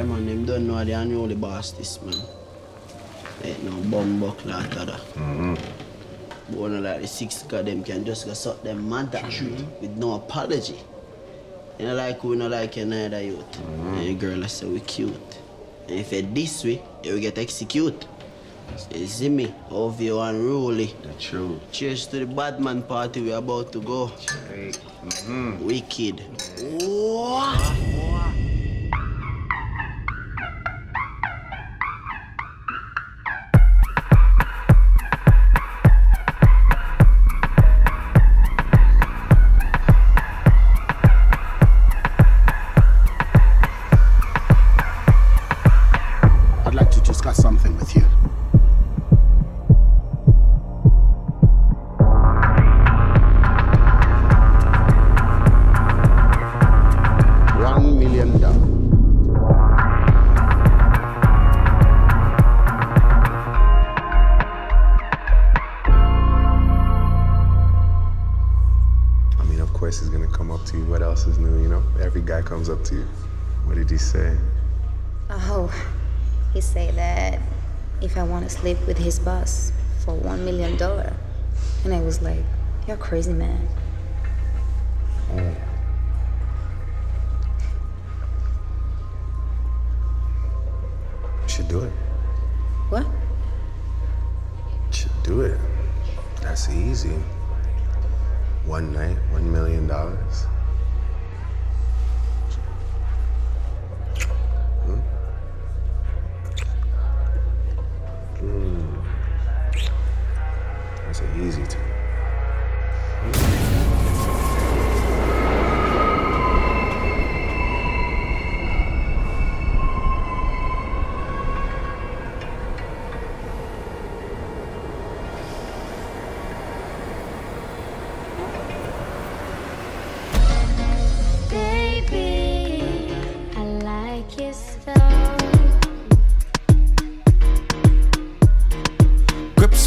Yeah, man, them don't know they the unruly boss this, man. Ain't no bum buckler at that. Mm-hmm. But one of like the six of them can just go suck them mother with no apology. You know, like we not like another youth. And your girl I say we cute. And if it this way, you will get execute. You see me? Over you unruly. The truth. Cheers to the bad man party we're about to go. Mm-hmm. Wicked. I'd say? Oh, he say that if I want to sleep with his boss for one million dollar, and I was like, "You're crazy, man." Oh. You should do it. What? You should do it. That's easy. One night, one million dollars.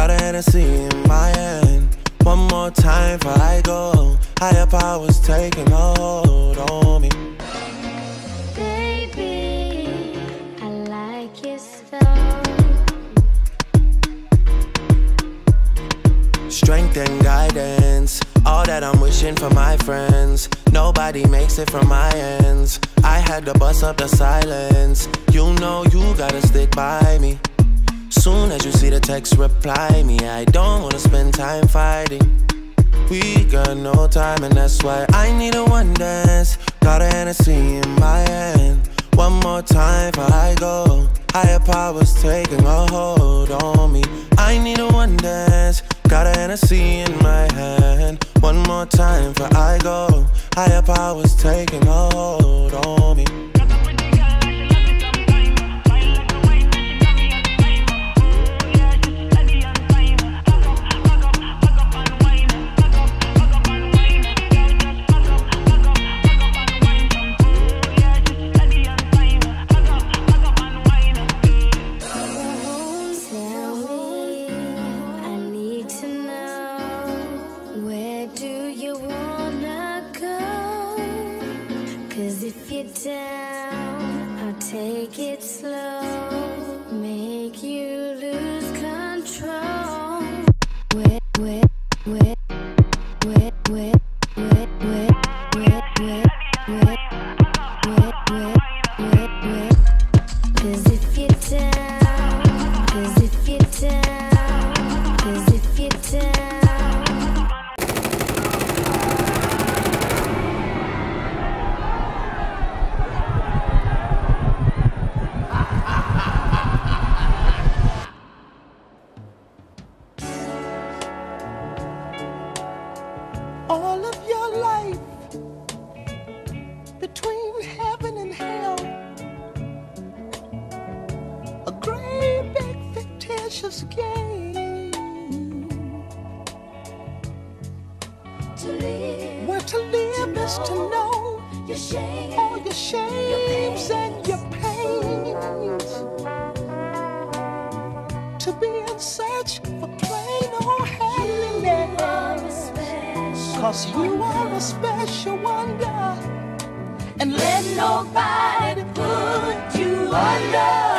Got a Hennessy in my hand. One more time before I go. Higher powers taking hold on me. Baby, I like so. Strength and guidance, all that I'm wishing for my friends. Nobody makes it from my ends. I had to bust up the silence. You know you gotta stick by me. Soon as you see the text, reply me. I don't wanna spend time fighting. We got no time, and that's why I need a one dance. Got a Hennessy in my hand. One more time before I go. Higher powers taking a hold on me. I need a one dance. Got a Hennessy in my hand. One more time before I go. Higher powers taking a hold on me. Cause you are a special wonder. And let nobody put you under.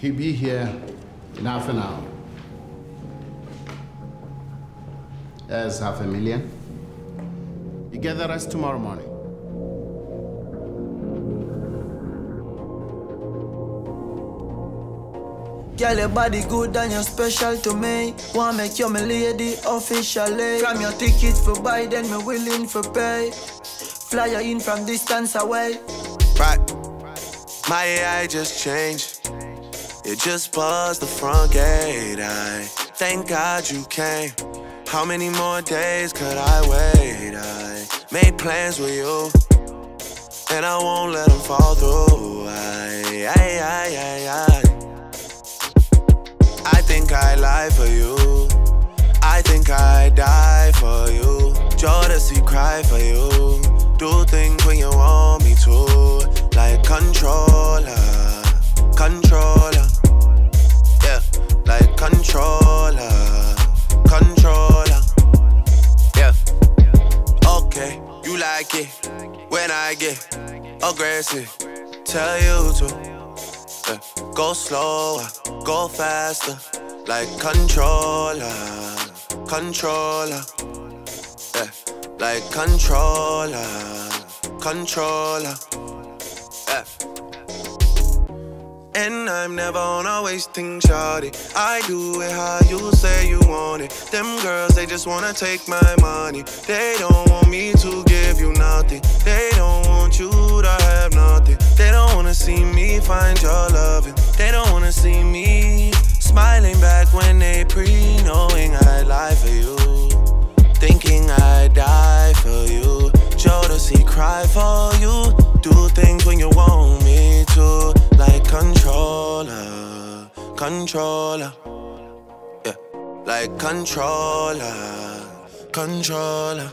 He'll be here in half an hour. There's half a million. You get the rest tomorrow morning. Girl, your body good and you're special to me. Wanna make you my lady officially. From your ticket for buy, then me willing for pay. Fly you in from distance away. Right. My AI just changed. It just buzzed the front gate. I thank God you came. How many more days could I wait? I made plans with you. And I won't let them fall through. I, I, I, I, I. I think I lie for you. I think I die for you. Jodeci cry for you. Do things when you want me to. Like controller, aggressive. Tell you to. Yeah. Go slower, go faster, like controller, controller. Yeah, like controller, controller. Yeah. And I'm never on a wasting shawty. I do it how you say you want it. Them girls, they just wanna take my money. They don't want me to give you nothing. Find your loving. They don't wanna see me smiling back when they pre knowing I lie for you. Thinking I die for you. Jodeci cry for you. Do things when you want me to. Like controller, controller. Yeah, like controller, controller.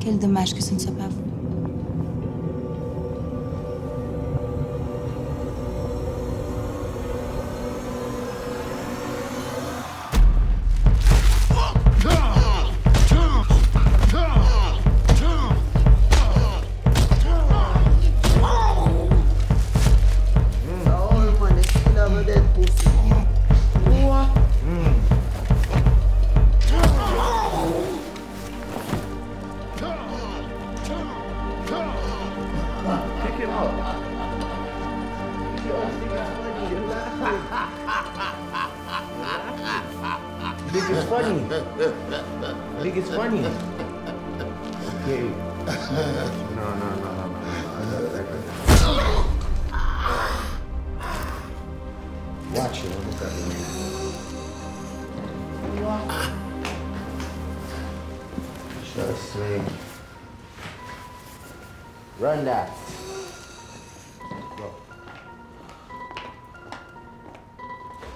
Quel dommage que ce ne soit pas vous.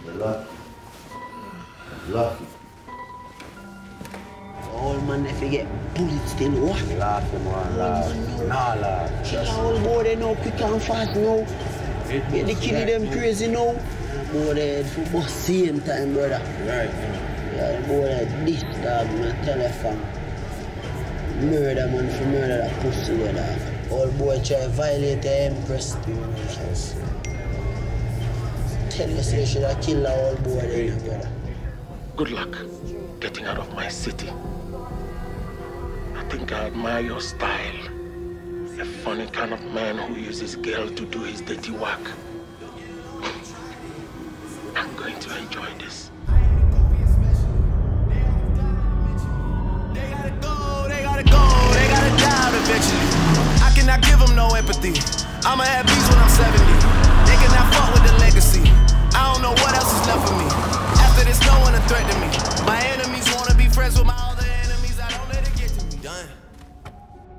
Good luck. Lucky. All man, if you get bullets, still what? Laugh, him one laugh. Nah, laugh. Kill all boy, they know quick and fast now. Yeah, the kid them crazy now. Boy, they for both same time, brother. Right. Yeah, the boy, they this dog, man, telephone. Murder man for murder that pussy dog. All boy try violate the empress, you know. Yes. Tell you, you should have killed the old boy there, brother. Good luck getting out of my city. I think I admire your style. A funny kind of man who uses girl to do his dirty work. I'm going to enjoy this. They all died eventually. They gotta go, they gotta go, they gotta die eventually. I cannot give them no empathy. I'ma have beats when I'm 70. They cannot fuck with the legacy. I don't know what else is left for me. After this, no one a threat to me. My enemies wanna be friends with my other enemies. I don't let it get to me. Done.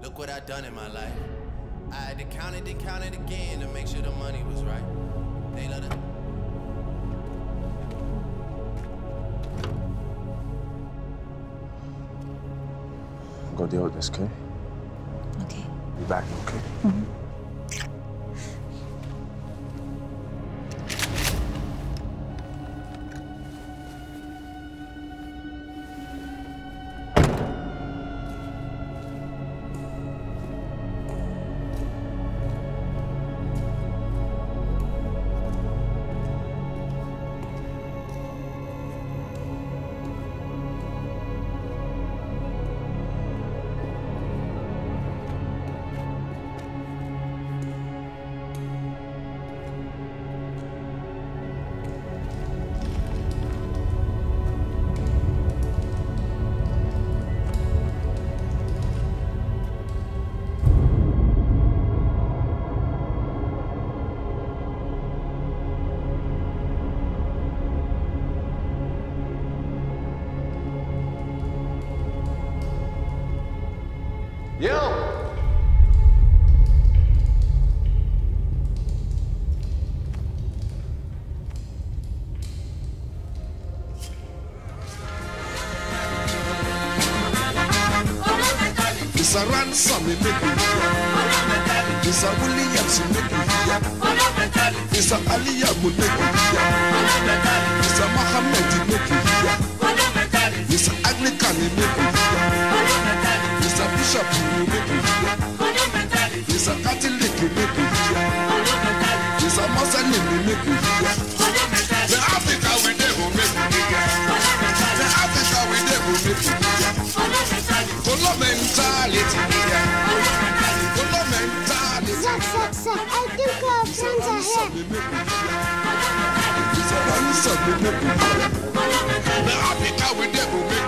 Look what I done in my life. I had to count it and count it again to make sure the money was right. They let it. Go deal with this, okay? Okay. Be back, okay? Yo! It's a make hear. Hear. Muhammad, make hear. Anglican, make hear. Bishop, make hear. Catholic, make hear. Make hear. The we never make hear. The we never make hear. Mentality, I think I will never make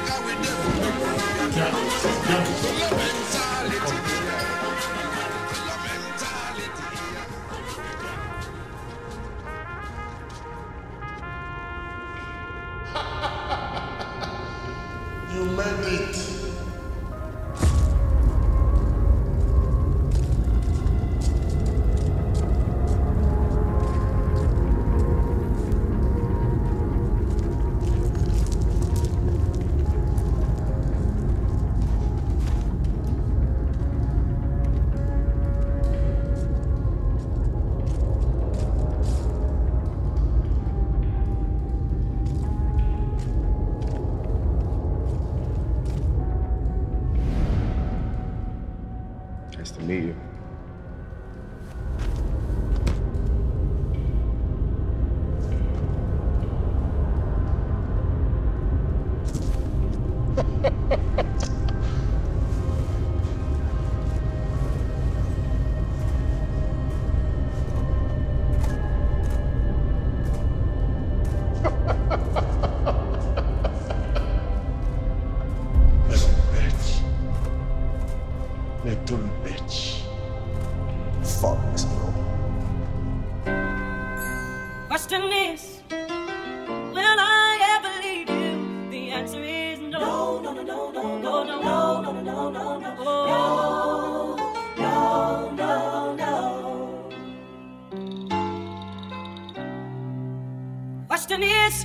it. Little bitch. Fuck, bro. Question is, will I ever leave you? The answer is no. No, no, no, no, no, no, no, no, no, no, no, no, no, no, oh. no, no. question is,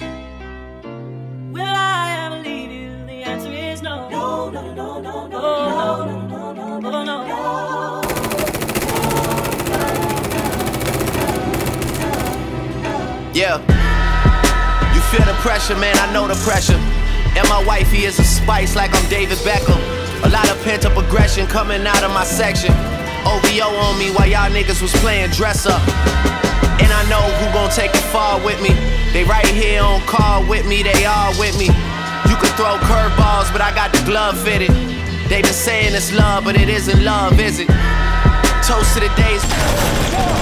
feel the pressure, man, I know the pressure. And my wifey is a spice like I'm David Beckham. A lot of pent up aggression coming out of my section. OVO on me while y'all niggas was playing dress up. And I know who gon' take it far with me. They right here on call with me, they all with me. You can throw curveballs, but I got the glove fitted. They been saying it's love, but it isn't love, is it? Toast to the days.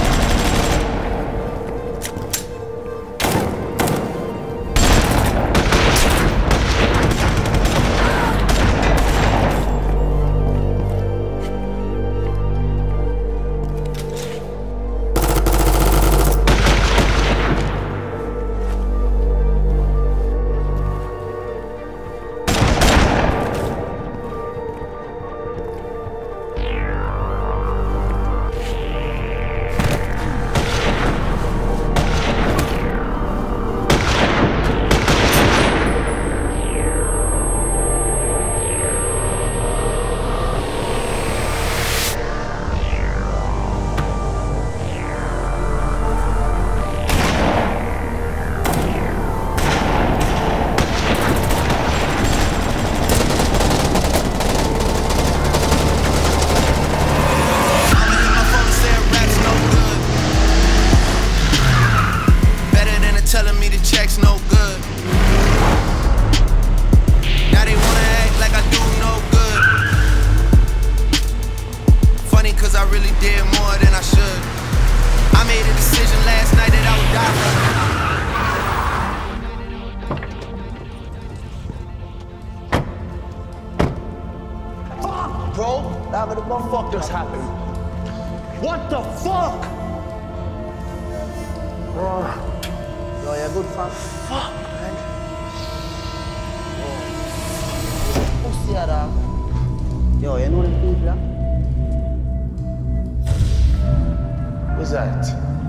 Who's that?